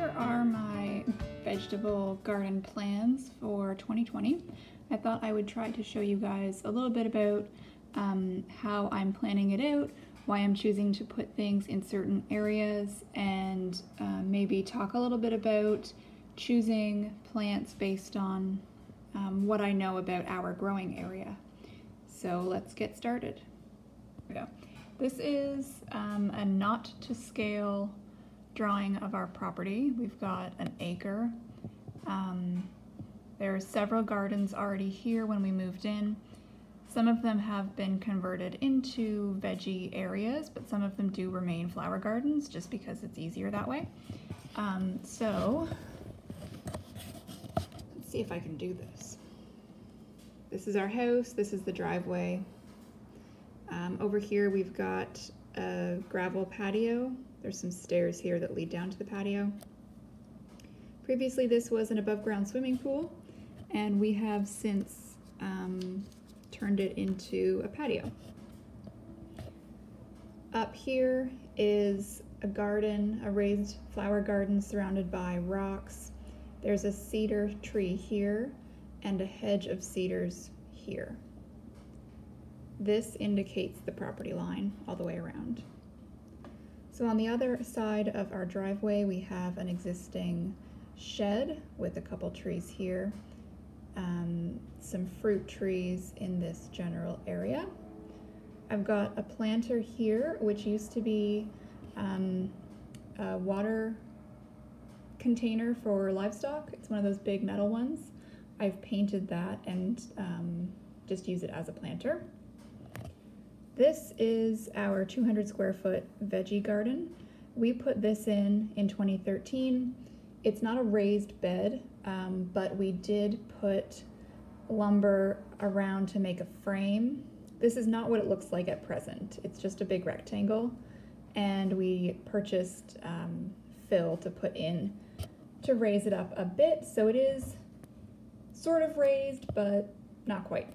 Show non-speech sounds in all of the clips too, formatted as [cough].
here are my vegetable garden plans for 2020. I thought I would try to show you guys a little bit about um, how I'm planning it out, why I'm choosing to put things in certain areas, and uh, maybe talk a little bit about choosing plants based on um, what I know about our growing area. So let's get started. Here we go. This is um, a not to scale drawing of our property. We've got an acre. Um, there are several gardens already here when we moved in. Some of them have been converted into veggie areas, but some of them do remain flower gardens just because it's easier that way. Um, so, let's see if I can do this. This is our house, this is the driveway. Um, over here we've got a gravel patio there's some stairs here that lead down to the patio. Previously this was an above ground swimming pool and we have since um, turned it into a patio. Up here is a garden, a raised flower garden surrounded by rocks. There's a cedar tree here and a hedge of cedars here. This indicates the property line all the way around. So on the other side of our driveway, we have an existing shed with a couple trees here, um, some fruit trees in this general area. I've got a planter here, which used to be um, a water container for livestock. It's one of those big metal ones. I've painted that and um, just use it as a planter. This is our 200 square foot veggie garden. We put this in in 2013. It's not a raised bed, um, but we did put lumber around to make a frame. This is not what it looks like at present. It's just a big rectangle. And we purchased um, fill to put in to raise it up a bit. So it is sort of raised, but not quite.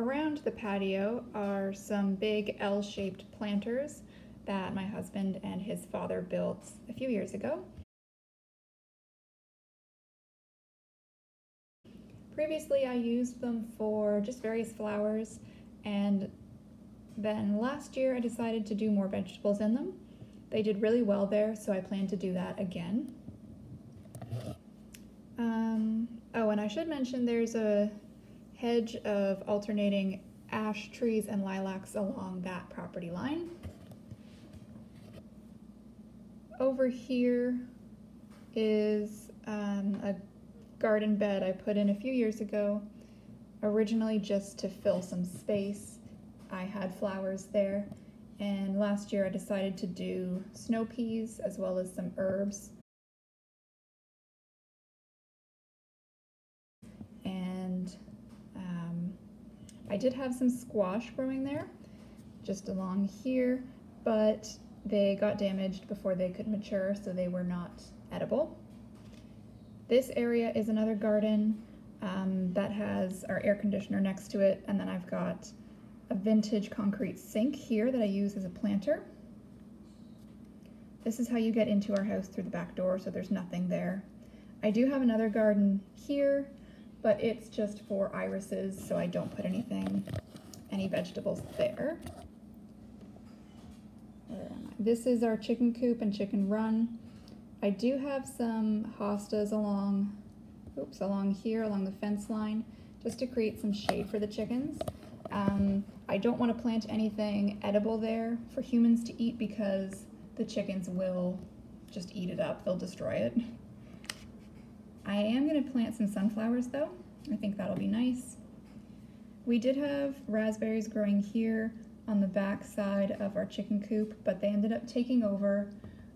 Around the patio are some big L-shaped planters that my husband and his father built a few years ago. Previously I used them for just various flowers and then last year I decided to do more vegetables in them. They did really well there so I plan to do that again. Um, oh and I should mention there's a hedge of alternating ash trees and lilacs along that property line. Over here is um, a garden bed I put in a few years ago, originally just to fill some space. I had flowers there, and last year I decided to do snow peas as well as some herbs. I did have some squash growing there, just along here, but they got damaged before they could mature, so they were not edible. This area is another garden um, that has our air conditioner next to it, and then I've got a vintage concrete sink here that I use as a planter. This is how you get into our house through the back door, so there's nothing there. I do have another garden here but it's just for irises, so I don't put anything, any vegetables there. This is our chicken coop and chicken run. I do have some hostas along, oops, along here, along the fence line, just to create some shade for the chickens. Um, I don't want to plant anything edible there for humans to eat because the chickens will just eat it up, they'll destroy it. I am going to plant some sunflowers though. I think that'll be nice. We did have raspberries growing here on the back side of our chicken coop, but they ended up taking over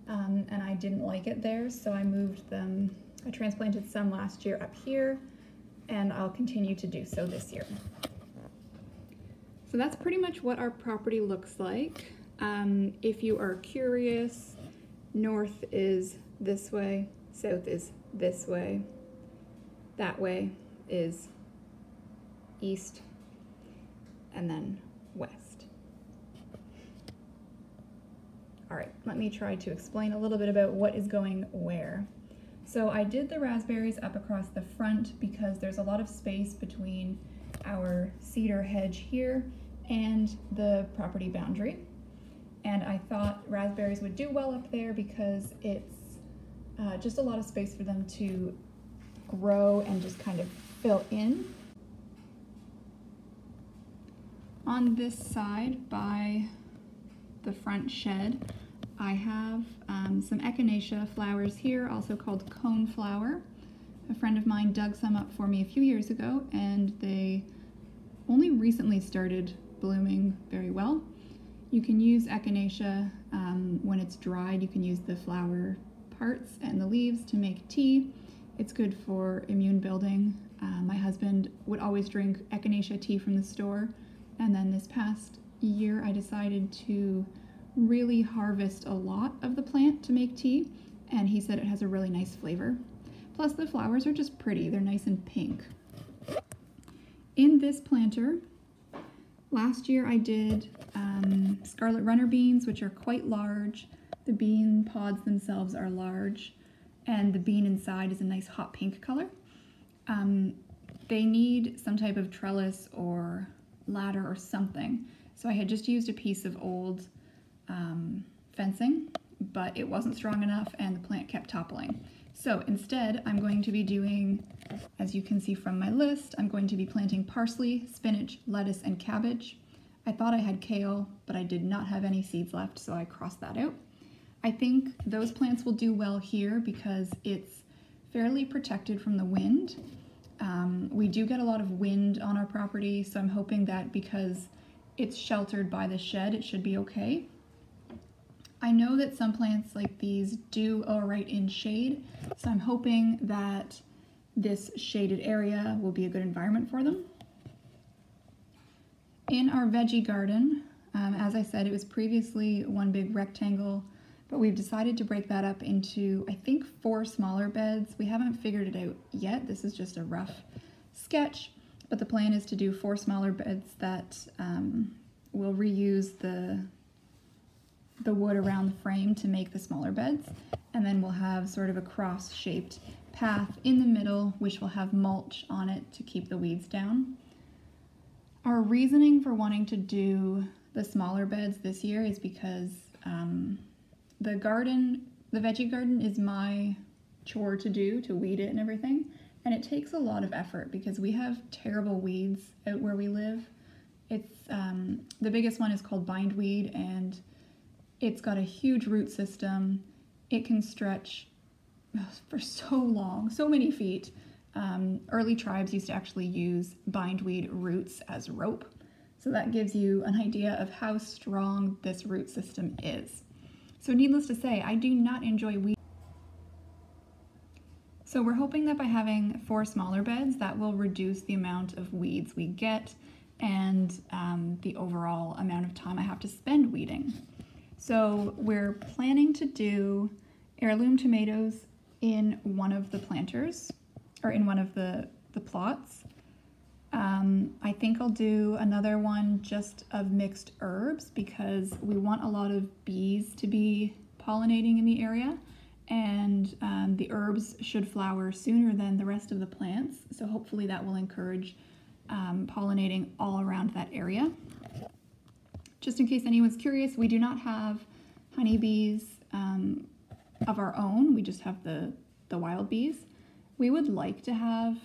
um, and I didn't like it there, so I moved them. I transplanted some last year up here and I'll continue to do so this year. So that's pretty much what our property looks like. Um, if you are curious, north is this way, South is this way. That way is east and then west. All right, let me try to explain a little bit about what is going where. So I did the raspberries up across the front because there's a lot of space between our cedar hedge here and the property boundary. And I thought raspberries would do well up there because it's uh, just a lot of space for them to grow and just kind of fill in. On this side by the front shed, I have um, some echinacea flowers here, also called cone flower. A friend of mine dug some up for me a few years ago and they only recently started blooming very well. You can use echinacea um, when it's dried. You can use the flower parts and the leaves to make tea. It's good for immune building. Uh, my husband would always drink echinacea tea from the store. And then this past year, I decided to really harvest a lot of the plant to make tea. And he said it has a really nice flavor. Plus, the flowers are just pretty, they're nice and pink. In this planter, last year I did um, scarlet runner beans, which are quite large. The bean pods themselves are large, and the bean inside is a nice hot pink color. Um, they need some type of trellis or ladder or something. So I had just used a piece of old um, fencing, but it wasn't strong enough and the plant kept toppling. So instead, I'm going to be doing, as you can see from my list, I'm going to be planting parsley, spinach, lettuce, and cabbage. I thought I had kale, but I did not have any seeds left, so I crossed that out. I think those plants will do well here because it's fairly protected from the wind. Um, we do get a lot of wind on our property, so I'm hoping that because it's sheltered by the shed, it should be okay. I know that some plants like these do all right in shade, so I'm hoping that this shaded area will be a good environment for them. In our veggie garden, um, as I said, it was previously one big rectangle but we've decided to break that up into, I think, four smaller beds. We haven't figured it out yet. This is just a rough sketch, but the plan is to do four smaller beds that um, will reuse the, the wood around the frame to make the smaller beds. And then we'll have sort of a cross-shaped path in the middle, which will have mulch on it to keep the weeds down. Our reasoning for wanting to do the smaller beds this year is because um, the garden, the veggie garden is my chore to do, to weed it and everything. And it takes a lot of effort because we have terrible weeds out where we live. It's um, the biggest one is called bindweed, and it's got a huge root system. It can stretch for so long, so many feet. Um, early tribes used to actually use bindweed roots as rope. So that gives you an idea of how strong this root system is. So needless to say, I do not enjoy weed. So we're hoping that by having four smaller beds, that will reduce the amount of weeds we get and um, the overall amount of time I have to spend weeding. So we're planning to do heirloom tomatoes in one of the planters, or in one of the, the plots. Um, I think I'll do another one just of mixed herbs because we want a lot of bees to be pollinating in the area and um, the herbs should flower sooner than the rest of the plants. So hopefully that will encourage um, pollinating all around that area. Just in case anyone's curious, we do not have honeybees um, of our own. We just have the, the wild bees. We would like to have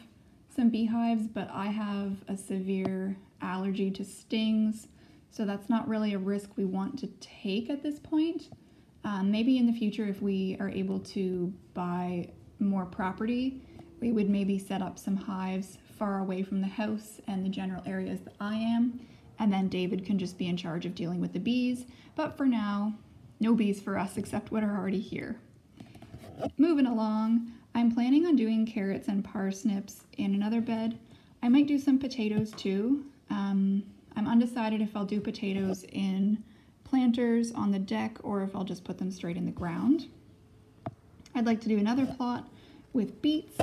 some beehives, but I have a severe allergy to stings, so that's not really a risk we want to take at this point. Um, maybe in the future, if we are able to buy more property, we would maybe set up some hives far away from the house and the general areas that I am, and then David can just be in charge of dealing with the bees. But for now, no bees for us except what are already here. Moving along, I'm planning on doing carrots and parsnips in another bed. I might do some potatoes too. Um, I'm undecided if I'll do potatoes in planters on the deck or if I'll just put them straight in the ground. I'd like to do another plot with beets.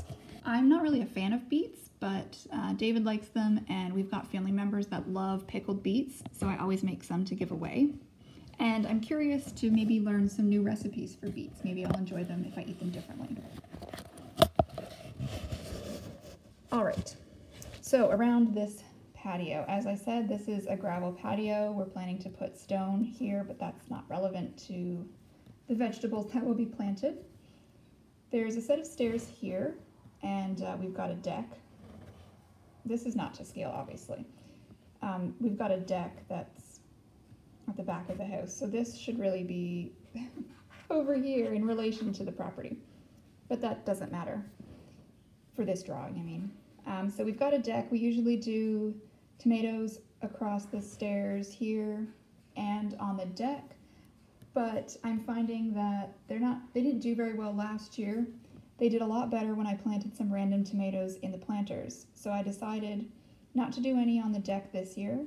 I'm not really a fan of beets, but uh, David likes them and we've got family members that love pickled beets, so I always make some to give away. And I'm curious to maybe learn some new recipes for beets. Maybe I'll enjoy them if I eat them differently. All right, so around this patio, as I said, this is a gravel patio. We're planning to put stone here, but that's not relevant to the vegetables that will be planted. There's a set of stairs here, and uh, we've got a deck. This is not to scale, obviously. Um, we've got a deck that's at the back of the house, so this should really be [laughs] over here in relation to the property. But that doesn't matter for this drawing, I mean. Um, so we've got a deck. We usually do tomatoes across the stairs here and on the deck but I'm finding that they're not, they didn't do very well last year. They did a lot better when I planted some random tomatoes in the planters. So I decided not to do any on the deck this year,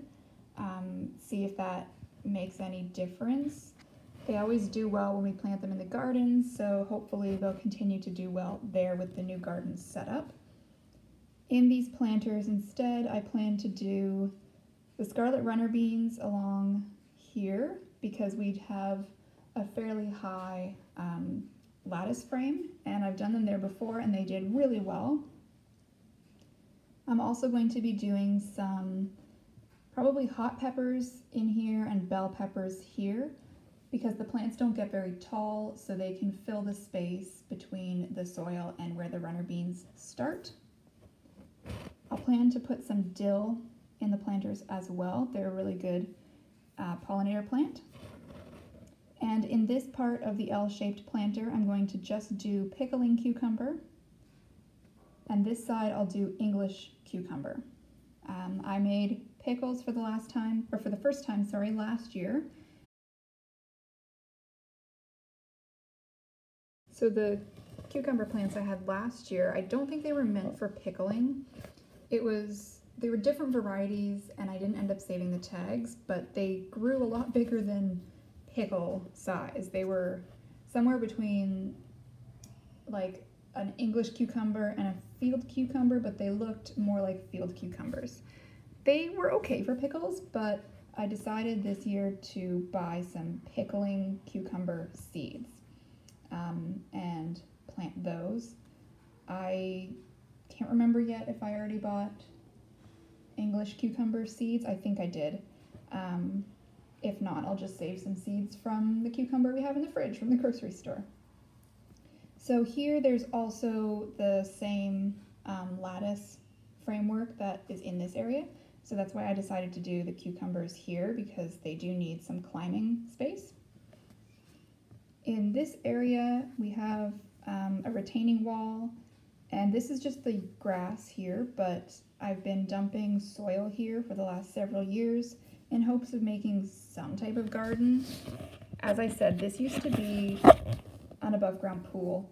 um, see if that makes any difference. They always do well when we plant them in the garden, so hopefully they'll continue to do well there with the new garden set up. In these planters instead, I plan to do the scarlet runner beans along here because we'd have a fairly high um, lattice frame and I've done them there before and they did really well. I'm also going to be doing some probably hot peppers in here and bell peppers here because the plants don't get very tall so they can fill the space between the soil and where the runner beans start. I'll plan to put some dill in the planters as well. They're a really good uh, pollinator plant. And in this part of the L-shaped planter, I'm going to just do pickling cucumber. And this side, I'll do English cucumber. Um, I made pickles for the last time, or for the first time, sorry, last year. So the cucumber plants I had last year, I don't think they were meant for pickling. It was, they were different varieties and I didn't end up saving the tags, but they grew a lot bigger than pickle size. They were somewhere between like an English cucumber and a field cucumber, but they looked more like field cucumbers. They were okay for pickles, but I decided this year to buy some pickling cucumber seeds um, and plant those. I can't remember yet if I already bought English cucumber seeds. I think I did. Um, if not, I'll just save some seeds from the cucumber we have in the fridge from the grocery store. So here there's also the same um, lattice framework that is in this area. So that's why I decided to do the cucumbers here because they do need some climbing space. In this area, we have um, a retaining wall, and this is just the grass here, but I've been dumping soil here for the last several years in hopes of making some type of garden. As I said, this used to be an above ground pool.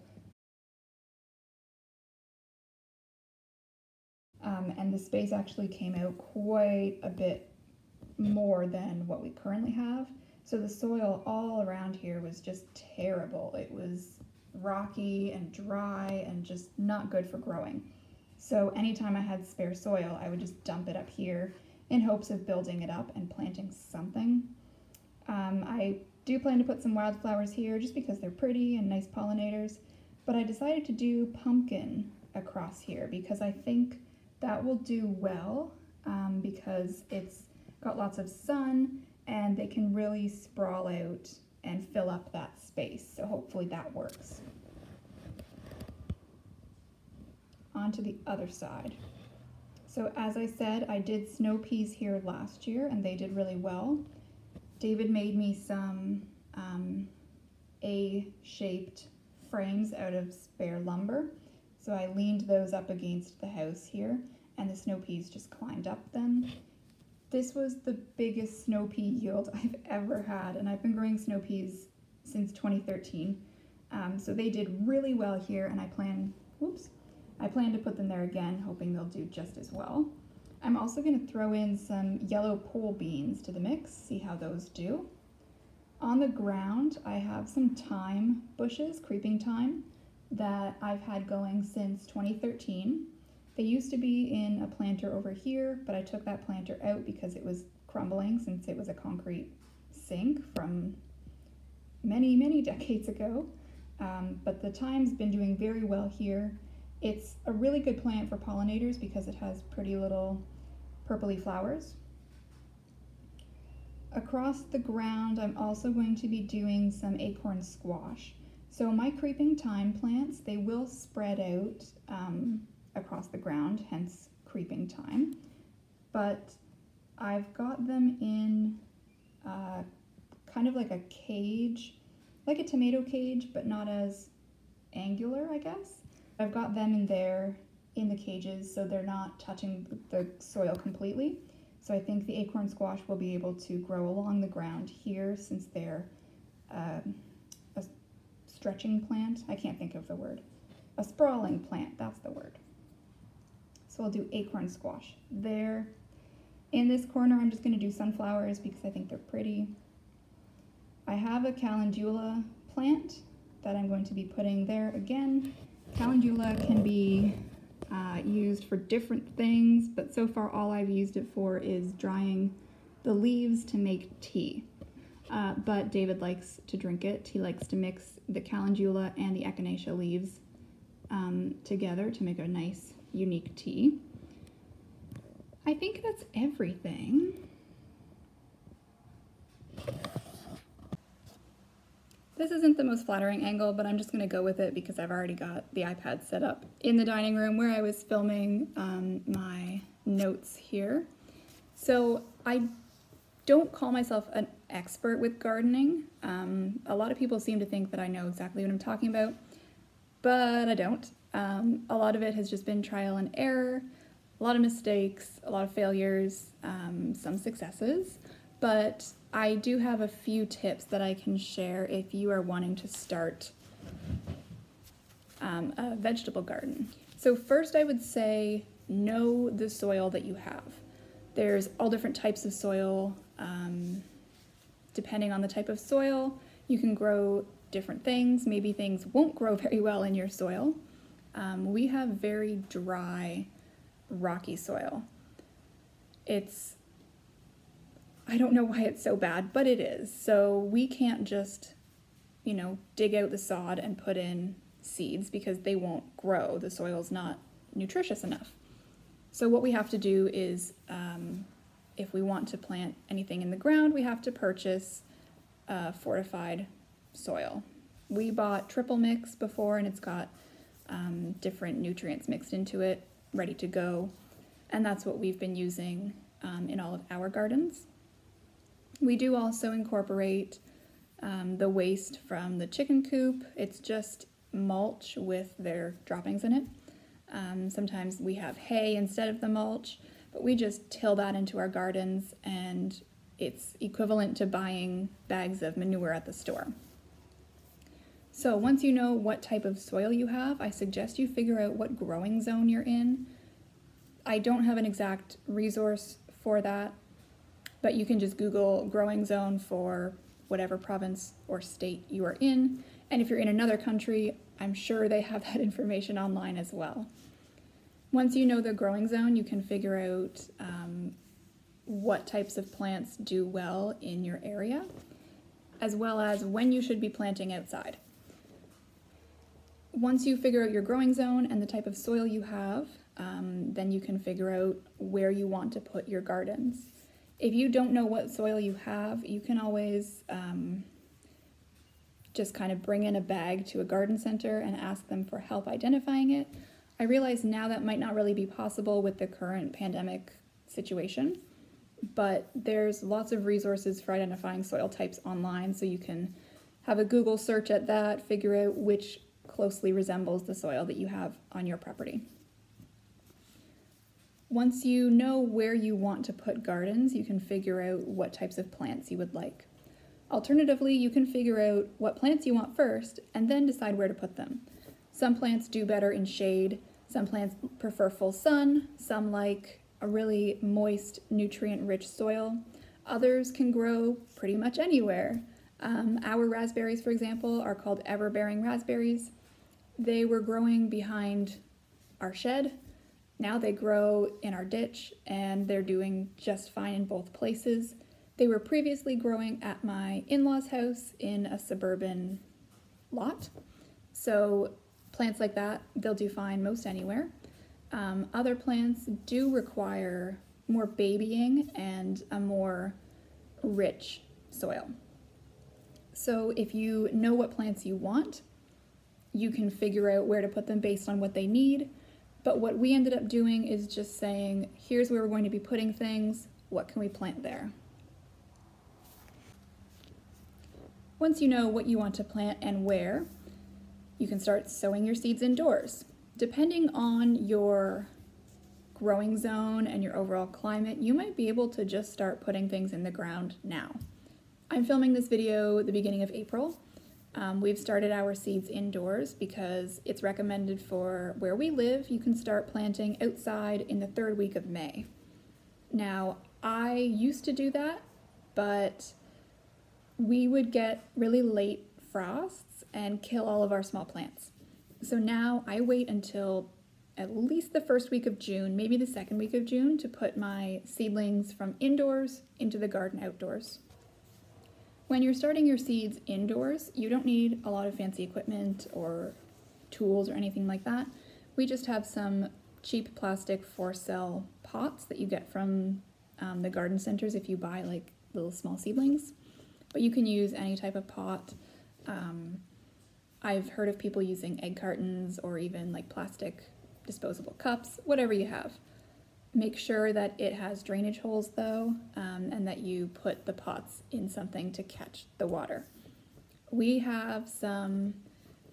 Um, and the space actually came out quite a bit more than what we currently have. So the soil all around here was just terrible. It was rocky and dry and just not good for growing. So anytime I had spare soil, I would just dump it up here in hopes of building it up and planting something. Um, I do plan to put some wildflowers here just because they're pretty and nice pollinators, but I decided to do pumpkin across here because I think that will do well um, because it's got lots of sun and they can really sprawl out and fill up that space. So hopefully that works. On to the other side. So as I said, I did snow peas here last year and they did really well. David made me some um, A-shaped frames out of spare lumber. So I leaned those up against the house here and the snow peas just climbed up them. This was the biggest snow pea yield [laughs] I've ever had and I've been growing snow peas since 2013. Um, so they did really well here and I plan, whoops, I plan to put them there again, hoping they'll do just as well. I'm also going to throw in some yellow pole beans to the mix, see how those do. On the ground, I have some thyme bushes, creeping thyme. that I've had going since 2013. They used to be in a planter over here, but I took that planter out because it was crumbling since it was a concrete sink from many, many [laughs] decades ago. Um, but the thyme's been doing very well here. It's a really good plant for pollinators because it has pretty little purpley flowers. Across the ground, I'm also going to be doing some acorn squash. So my creeping thyme plants, they will spread out um, across the ground, hence creeping thyme. But I've got them in uh, kind of like a cage, like a tomato cage, but not as angular, I guess. I've got them in there in the cages so they're not touching the soil completely. So I think the acorn squash will be able to grow along the ground here since they're um, a stretching plant. I can't think of the word. A sprawling plant, that's the word. So I'll do acorn squash there. In this corner, I'm just gonna do sunflowers because I think they're pretty. I have a calendula plant that I'm going to be putting there again. Calendula can be uh, used for different things, but so far all I've used it for is drying the leaves to make tea. Uh, but David likes to drink it. He likes to mix the calendula and the echinacea leaves um, together to make a nice, unique tea. I think that's everything. This isn't the most flattering angle, but I'm just gonna go with it because I've already got the iPad set up in the dining room where I was filming um, my notes here. So I don't call myself an expert with gardening. Um, a lot of people seem to think that I know exactly what I'm talking about, but I don't. Um, a lot of it has just been trial and error, a lot of mistakes, a lot of failures, um, some successes, but I do have a few tips that I can share if you are wanting to start um, a vegetable garden. So first I would say know the soil that you have. There's all different types of soil. Um, depending on the type of soil, you can grow different things. Maybe things won't grow [laughs] very well in your soil. Um, we have very dry, rocky soil. It's I don't know why it's so bad, but it is. So we can't just, you know, dig out the sod and put in seeds because they won't grow. The soil's not nutritious enough. So what we have to do is, um, if we want to plant anything in the ground, we have to purchase uh, fortified soil. We bought Triple Mix before and it's got um, different nutrients mixed into it, ready to go. And that's what we've been using um, in all of our gardens. We do also incorporate um, the waste from the chicken coop. It's just mulch with their droppings in it. Um, sometimes we have hay instead of the mulch, but we just till that into our gardens and it's equivalent to buying bags of manure at the store. So once you know what type of soil you have, I suggest you figure out what growing zone you're in. I don't have an exact resource for that but you can just Google growing zone for whatever province or state you are in. And if you're in another country, I'm sure they have [laughs] that information online as well. Once you know the growing zone, you can figure out um, what types of plants do well in your area, as well as when you should be planting outside. Once you figure out your growing zone and the type of soil you have, um, then you can figure out where you want to put your gardens. If you don't know what soil you have, you can always um, just kind of bring in a bag to a garden center and ask them for help identifying it. I realize now that might not really be possible with the current pandemic situation, but there's lots of resources for identifying soil types online, so you can have a Google search at that, figure out which closely resembles the soil that you have on your property. Once you know where you want to put gardens, you can figure out what types of plants you would like. Alternatively, you can figure out what plants you want first and then decide where to put them. Some plants do better in shade, some plants prefer full sun, some like a really moist, nutrient-rich soil. Others can grow pretty much anywhere. Um, our raspberries, for example, are called ever-bearing raspberries. They were growing behind our shed. Now they grow in our ditch and they're doing just fine in both places. They were previously growing at my in-laws house in a suburban lot. So plants like that, they'll do fine most anywhere. Um, other plants do require more babying and a more rich soil. So if you know what plants you want, you can figure out where to put them based on what they need. But what we ended up doing is just saying, here's where we're going to be putting things, what can we plant there? Once you know what you want to plant and where, you can start sowing your seeds indoors. Depending on your growing zone and your overall climate, you might be able to just start putting things in the ground now. I'm filming this video at the beginning of April. Um, we've started our seeds indoors because it's recommended for where we live, you can start planting outside in the third week of May. Now, I used to do that, but we would get really late frosts and kill all of our small plants. So now I wait until at least the first week of June, maybe the second week of June, to put my seedlings from indoors into the garden outdoors. When you're starting your seeds indoors, you don't need a lot of fancy equipment or tools or anything like that. We just have some cheap plastic four cell pots that you get from um, the garden centers if you buy like little small seedlings but you can use any type of pot. Um, I've heard of people using egg cartons or even like plastic disposable cups, whatever you have. Make sure that it has drainage holes though, um, and that you put the pots in something to catch the water. We have some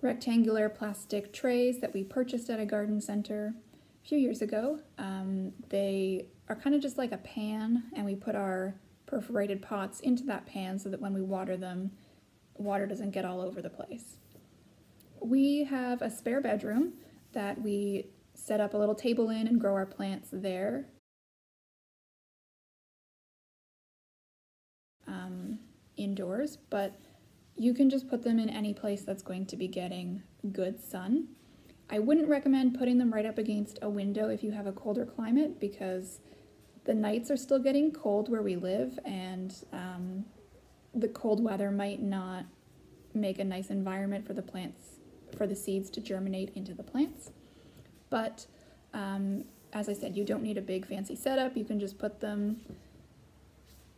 rectangular plastic trays that we purchased at a garden center a few years ago. Um, they are kind of just like a pan, and we put our perforated pots into that pan so that when we water them, water doesn't get all over the place. We have a spare bedroom that we set up a little table in and grow our plants there. Um, indoors, but you can just put them in any place that's going to be getting good sun. I wouldn't recommend putting them right up against a window if you have a colder climate because the nights are still getting cold where we live, and um, the cold weather might not make a nice environment for the plants, for the seeds to germinate into the plants. But um, as I said, you don't need a big fancy setup. You can just put them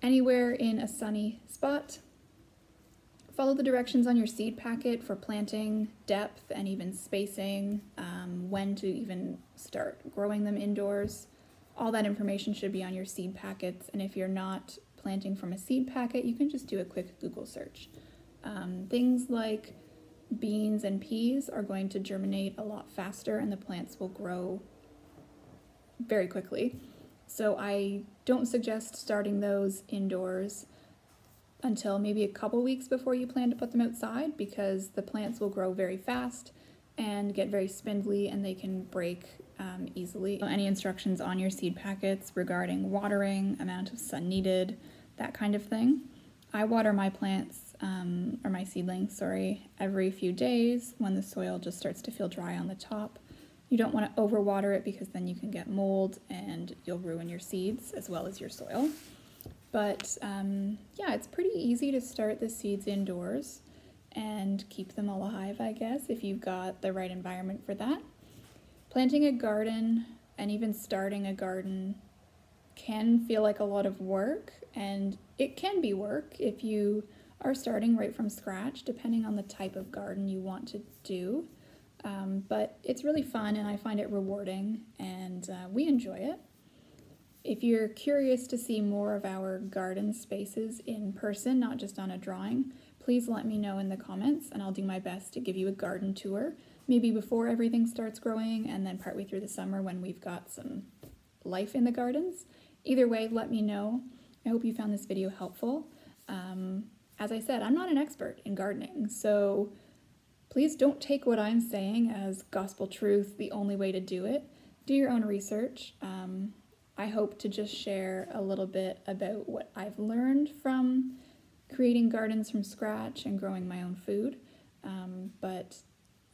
anywhere in a sunny spot. Follow the directions on your seed packet for planting depth and even spacing, um, when to even start growing them indoors all that information should be on your seed packets. And if you're not planting from a seed packet, you can just do a quick Google search. Um, things like beans and peas are going to germinate a lot faster and the plants will grow very quickly. So I don't suggest starting those indoors until maybe a couple weeks before you plan to put them outside because the plants will grow very fast and get very spindly and they can break um, easily. Any instructions on your seed packets regarding watering, amount of sun needed, that kind of thing. I water my plants, um, or my seedlings, sorry, every few days when the soil just starts to feel dry on the top. You don't want to overwater it because then you can get mold and you'll ruin your seeds as well as your soil. But um, yeah, it's pretty easy to start the seeds indoors and keep them alive, I guess, if you've got the right environment for that. Planting a garden and even starting a garden can feel like a lot of work, and it can be work if you are starting right from scratch, depending on the type of garden you want to do. Um, but it's really fun, and I find it rewarding, and uh, we enjoy it. If you're curious to see more of our garden spaces in person, not just on a drawing, please let me know in the comments and I'll do my best to give you a garden tour, maybe before everything starts growing and then partway through the summer when we've got some life in the gardens. Either way, let me know. I hope you found this video helpful. Um, as I said, I'm not an expert in gardening, so please don't take what I'm saying as gospel truth, the only way to do it. Do your own research. Um, I hope to just share a little bit about what I've learned from creating gardens from scratch and growing my own food. Um, but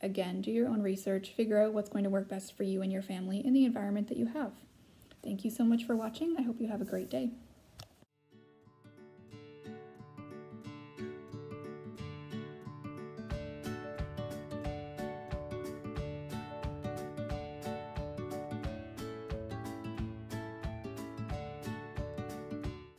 again, do your own research, figure out what's going to work best for you and your family in the environment that you have. Thank you so much for watching. I hope you have a great day.